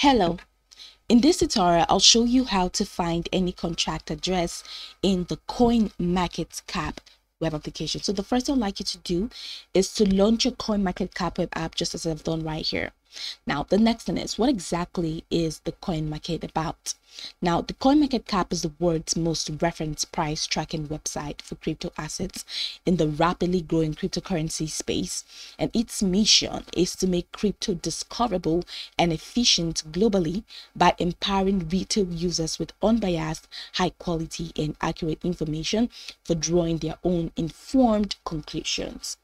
Hello. In this tutorial, I'll show you how to find any contract address in the CoinMarketCap web application. So the first thing I'd like you to do is to launch your CoinMarketCap web app just as I've done right here. Now, the next thing is what exactly is the coin market about? Now, the coin market cap is the world's most referenced price tracking website for crypto assets in the rapidly growing cryptocurrency space. And its mission is to make crypto discoverable and efficient globally by empowering retail users with unbiased, high quality, and accurate information for drawing their own informed conclusions.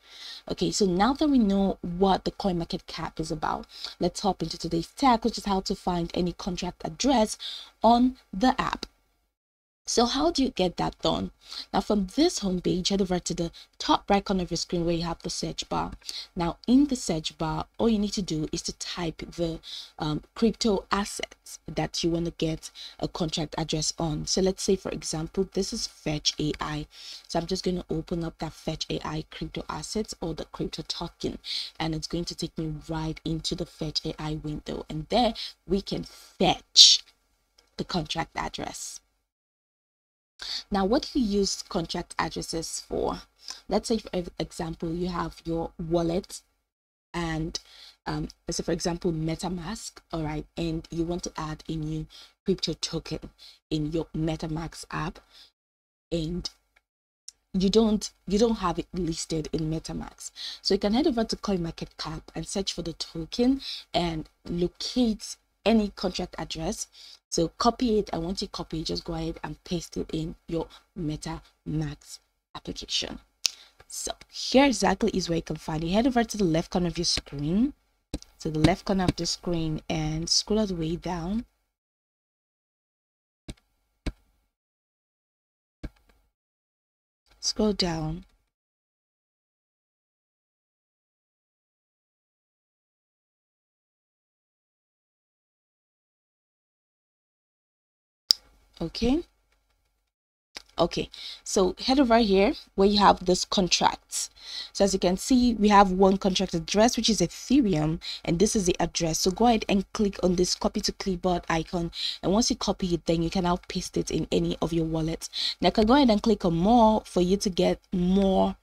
Okay, so now that we know what the coin market cap is about, let's hop into today's tech, which is how to find any contract address on the app. So how do you get that done? Now from this homepage, head over to the top right corner of your screen where you have the search bar. Now in the search bar, all you need to do is to type the um, crypto assets that you want to get a contract address on. So let's say for example, this is Fetch AI. So I'm just going to open up that Fetch AI crypto assets or the crypto token and it's going to take me right into the Fetch AI window and there we can fetch the contract address. Now, what do you use contract addresses for? Let's say, for example, you have your wallet and um, let's say, for example, MetaMask, all right, and you want to add a new crypto token in your MetaMask app and you don't you don't have it listed in metamask so you can head over to coinmarketcap and search for the token and locate any contract address. So copy it. And once you copy just go ahead and paste it in your Meta Max application. So here exactly is where you can find it. Head over to the left corner of your screen. To the left corner of the screen and scroll all the way down. Scroll down okay. Okay. So head over here where you have this contracts so as you can see we have one contract address which is ethereum and this is the address. So go ahead and click on this copy to clipboard icon and once you copy it then you can now paste it in any of your wallets. Now you can go ahead and click on more for you to get more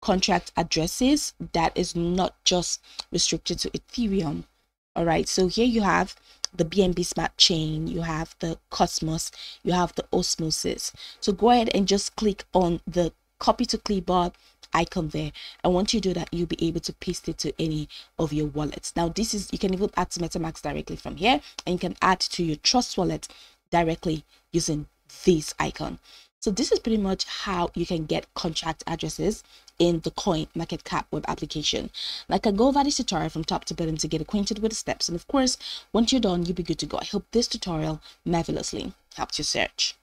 contract addresses that is not just restricted to ethereum. All right. So here you have the BNB Smart Chain, you have the Cosmos, you have the Osmosis. So go ahead and just click on the copy to clipboard icon there and once you do that you'll be able to paste it to any of your wallets now this is you can even add to metamask directly from here and you can add to your trust wallet directly using this icon. So this is pretty much how you can get contract addresses in the coin market cap web application. Like i go over this tutorial from top to bottom to get acquainted with the steps. And of course once you're done you'll be good to go. I hope this tutorial marvelously helped you search